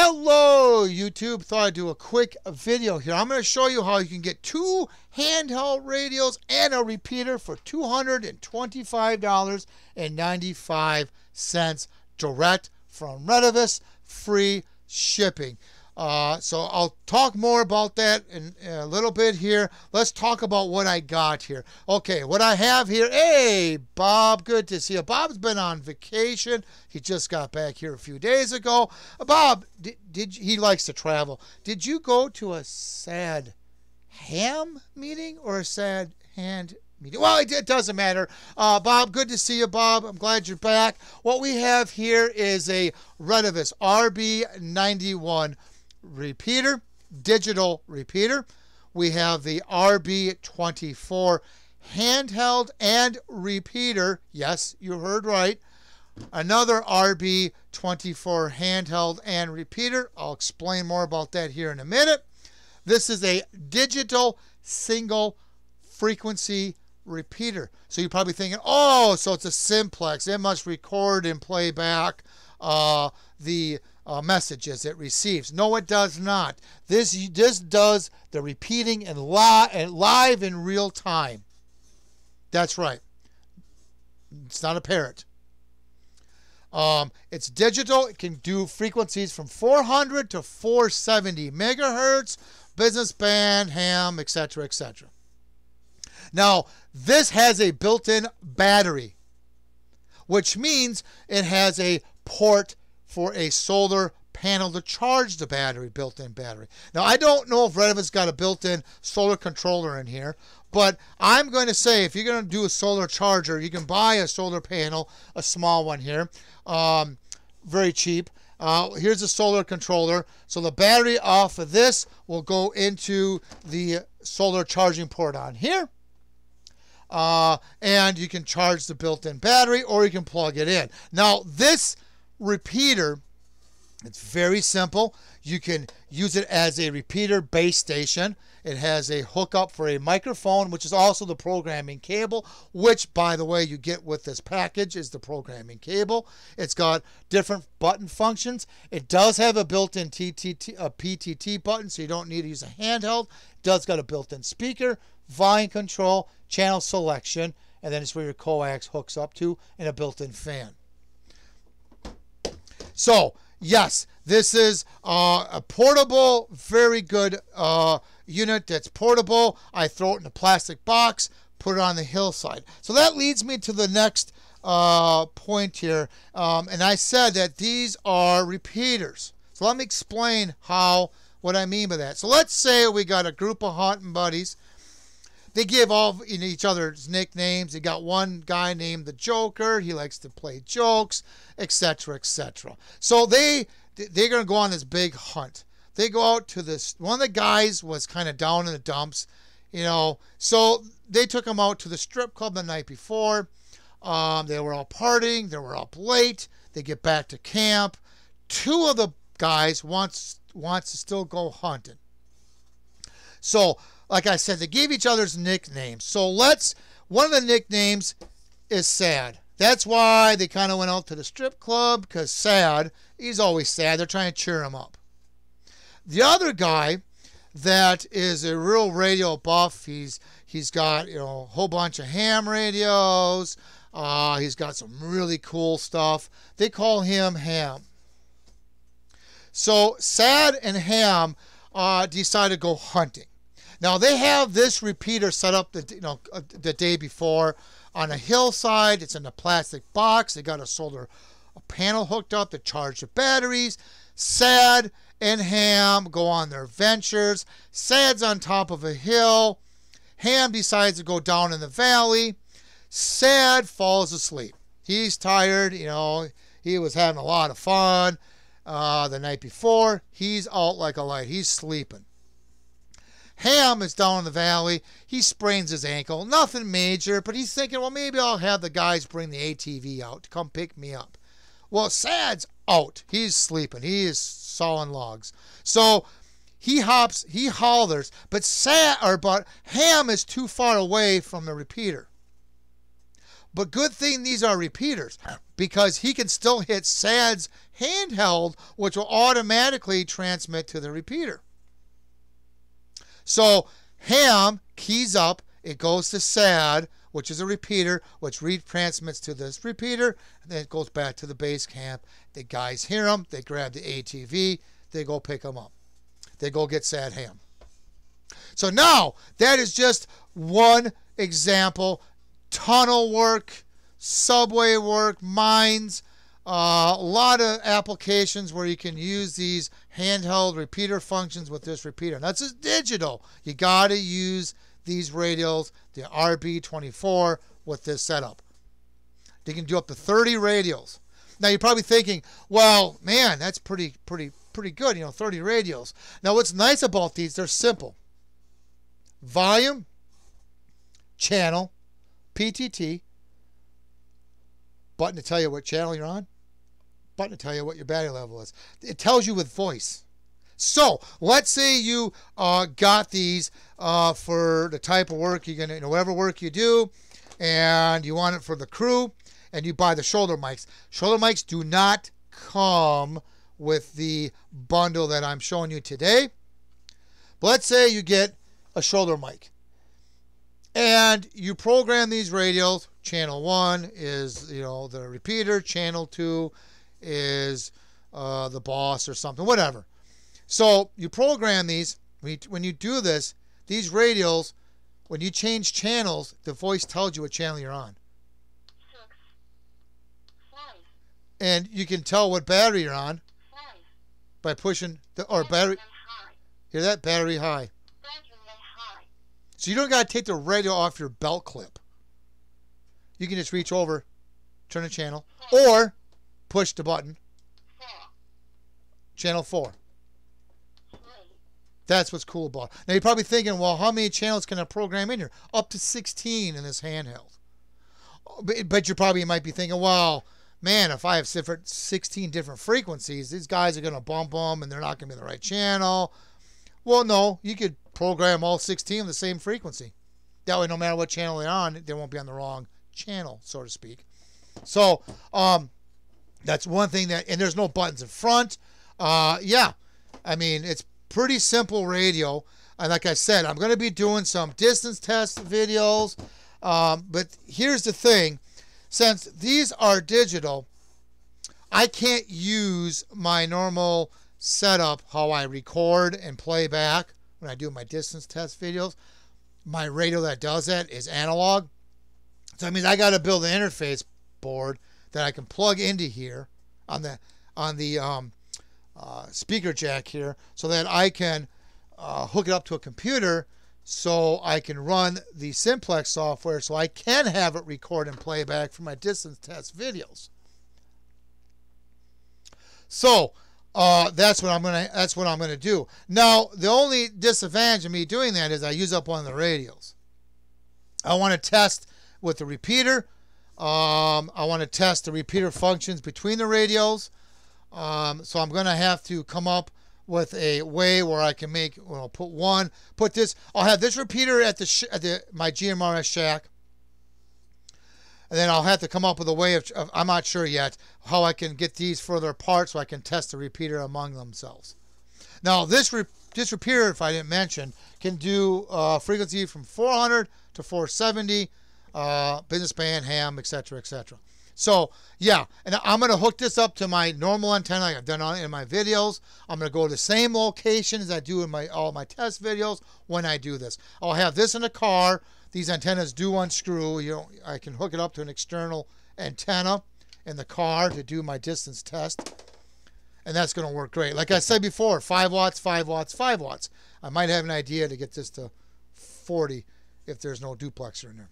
Hello, YouTube. Thought I'd do a quick video here. I'm going to show you how you can get two handheld radios and a repeater for $225.95 direct from Retevis, free shipping. Uh, so I'll talk more about that in, in, a little bit here. Let's talk about what I got here. Okay, what I have here. Hey, Bob, good to see you. Bob's been on vacation. He just got back here a few days ago. Bob, did, did he likes to travel? Did you go to a sad ham meeting or a sad hand meeting. Well, it, doesn't matter. Uh, Bob, good to see you, Bob. I'm glad you're back. What we have here is a Retevis RB91 repeater, digital repeater. We have the RB24 handheld and repeater. Yes, you heard right. Another RB24 handheld and repeater. I'll explain more about that here in a minute. This is a digital single frequency repeater. So you're probably thinking, oh, so it's a simplex. It must record and play back uh, the uh, messages it receives. No, it does not. This this does the repeating and, li- live in real time. That's right. It's not a parrot. Um, it's digital. It can do frequencies from 400 to 470 megahertz, business band, ham, etc., etc. Now, this has a built-in battery, which means it has a port for a solar panel to charge the battery, built-in battery. Now, I don't know if Retevis got a built-in solar controller in here, but I'm going to say if you're going to do a solar charger, you can buy a solar panel, a small one here, um, very cheap. Uh, here's a solar controller. So the battery off of this will go into the solar charging port on here. Uh, and you can charge the built-in battery or you can plug it in. Now, this repeater, it's very simple. You can use it as a repeater base station. It has a hookup for a microphone, which is also the programming cable, which, by the way, you get with this package is the programming cable. It's got different button functions. It does have a built-in PTT button, so you don't need to use a handheld. It does got a built-in speaker, volume control, channel selection, and then it's where your coax hooks up to, and a built-in fan. So, yes, this is uh, a portable, very good uh, unit that's portable. I throw it in a plastic box, put it on the hillside. So that leads me to the next uh, point here. Um, and I said that these are repeaters. So let me explain how, what I mean by that. So let's say we got a group of hunting buddies they give all each other's nicknames. They got one guy named the Joker. He likes to play jokes, etc., etc. So they they're gonna go on this big hunt. They go out to this. One of the guys was kind of down in the dumps, you know. So they took him out to the strip club the night before. Um, they were all partying. They were up late. They get back to camp. Two of the guys wants wants to still go hunting. So like I said, they gave each other's nicknames. So let's, one of the nicknames is Sad. That's why they kind of went out to the strip club because Sad, he's always sad. They're trying to cheer him up. The other guy that is a real radio buff, he's he's got you know a whole bunch of ham radios. Uh, he's got some really cool stuff. They call him Ham. So Sad and Ham uh, decide to go hunting. Now they have this repeater set up the you know uh, the day before on a hillside. It's in a plastic box. They got a solar panel hooked up to charge the batteries. Sad and Ham go on their ventures. Sad's on top of a hill. Ham decides to go down in the valley. Sad falls asleep. He's tired. You know, he was having a lot of fun uh, the night before. He's out like a light. He's sleeping. Ham is down in the valley. He sprains his ankle. Nothing major, but he's thinking, well, maybe I'll have the guys bring the ATV out to come pick me up. Well, Sad's out. He's sleeping. He is sawing logs. So he hops, he hollers, but Sad or but Ham is too far away from the repeater. But good thing these are repeaters because he can still hit SAD's handheld, which will automatically transmit to the repeater. So ham keys up, it goes to SAD, which is a repeater, which retransmits to this repeater, and then it goes back to the base camp. The guys hear them, they grab the ATV, they go pick them up. They go get sad ham. So now that is just one example. Tunnel work, subway work, mines, uh, a lot of applications where you can use these handheld repeater functions with this repeater. That's just digital. You got to use these radios, the RB24, with this setup. They can do up to 30 radios. Now you're probably thinking, well, man, that's pretty, pretty, pretty good. You know, 30 radios. Now what's nice about these? They're simple. Volume, channel, PTT, button to tell you what channel you're on, button to tell you what your battery level is. It tells you with voice. So let's say you uh, got these uh, for the type of work you're gonna, you know, whatever work you do, and you want it for the crew, and you buy the shoulder mics. Shoulder mics do not come with the bundle that I'm showing you today. But let's say you get a shoulder mic, and you program these radios. Channel one is you know the repeater. Channel two is uh, the boss or something, whatever. So you program these. When you do this, these radios, when you change channels, the voice tells you what channel you're on. Six, five, and you can tell what battery you're on five, by pushing the or battery. Hear that? Battery high. Battery high. So you don't got to take the radio off your belt clip. You can just reach over, turn the channel, or push the button. Four. Channel 4. That's what's cool about it. Now you're probably thinking, well, how many channels can I program in here? Up to 16 in this handheld. But, but you probably might be thinking, well, man, if I have 16 different frequencies, these guys are going to bump them and they're not going to be in the right channel. Well, no, you could program all 16 of the same frequency. That way, no matter what channel they're on, they won't be on the wrong channel, so to speak. So, um, that's one thing that, and there's no buttons in front. Uh, yeah, I mean, it's pretty simple radio. And like I said, I'm going to be doing some distance test videos. Um, but here's the thing since these are digital, I can't use my normal setup how I record and play back when I do my distance test videos. My radio that does that is analog. So that means I got to build an interface board that I can plug into here on the on the um, uh, speaker jack here so that I can uh, hook it up to a computer so I can run the Simplex software so I can have it record and playback for my distance test videos. So uh, that's what I'm gonna that's what I'm gonna do. Now the only disadvantage of me doing that is I use up one of the radios. I want to test with the repeater. Um, I want to test the repeater functions between the radios. Um, so I'm going to have to come up with a way where I can make, well, put one, put this, I'll have this repeater at the, at the my GMRS shack. And then I'll have to come up with a way of, of, I'm not sure yet, how I can get these further apart so I can test the repeater among themselves. Now, this, re- this repeater, if I didn't mention, can do uh, frequency from 400 to 470, uh, business band, ham, etc., etc. So yeah, and I'm gonna hook this up to my normal antenna like I've done on in my videos. I'm gonna go to the same location as I do in my all my test videos when I do this. I'll have this in the car. These antennas do unscrew. You know, I can hook it up to an external antenna in the car to do my distance test. And that's to work great. Like I said before, 5 watts, 5 watts, 5 watts. I might have an idea to get this to 40 if there's no duplexer in there.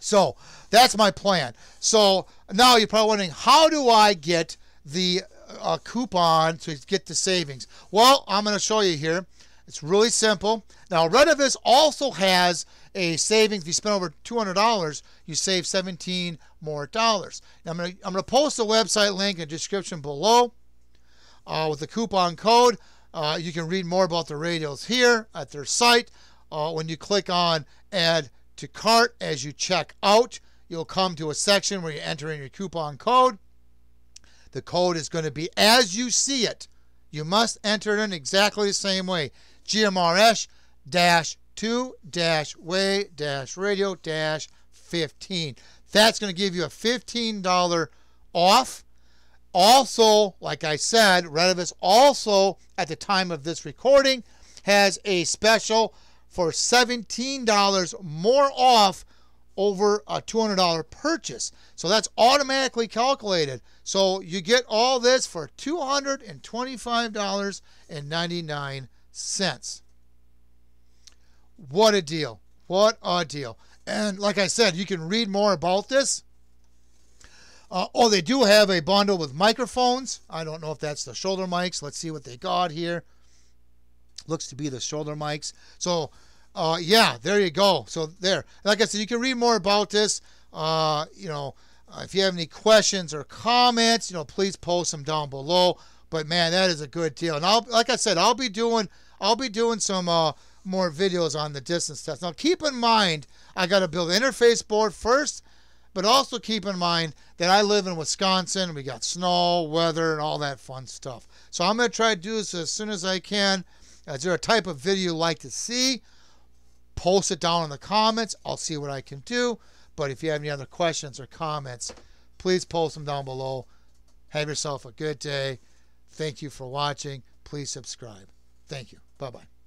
So that's my plan. So now you're probably wondering, how do I get the uh, coupon to get the savings? Well, I'm going to show you here. It's really simple. Now, Retevis also has a savings. If you spend over $200, you save 17 more dollars. Now, I'm going to I'm going to post the website link in the description below uh, with the coupon code. Uh, you can read more about the radios here at their site. Uh, when you click on add to cart as you check out. you'll come to a section where you enter in your coupon code. The code is going to be as you see it. You must enter it in exactly the same way. GMRS dash 2 dash way dash radio dash 15. That's going to give you a $15 off. Also, like I said, Retevis also, at the time of this recording, has a special for $17 more off over a $200 purchase. So that's automatically calculated. So you get all this for $225.99. What a deal. What a deal. And like I said, you can read more about this. Uh, oh, they do have a bundle with microphones. I don't know if that's the shoulder mics. Let's see what they got here. Looks to be the shoulder mics. So, uh, yeah, there you go. So there. Like I said, you can read more about this. Uh, you know, uh, if you have any questions or comments, you know, please post them down below. But man, that is a good deal. And I'll, like I said, I'll be doing, I'll be doing some uh, more videos on the distance test. Now, keep in mind, I got to build interface board first, but also keep in mind that I live in Wisconsin. We got snow, weather, and all that fun stuff. So I'm going to try to do this as soon as I can. Is there a type of video you like to see? Post it down in the comments. I'll see what I can do. But if you have any other questions or comments, please post them down below. Have yourself a good day. Thank you for watching. Please subscribe. Thank you. Bye bye.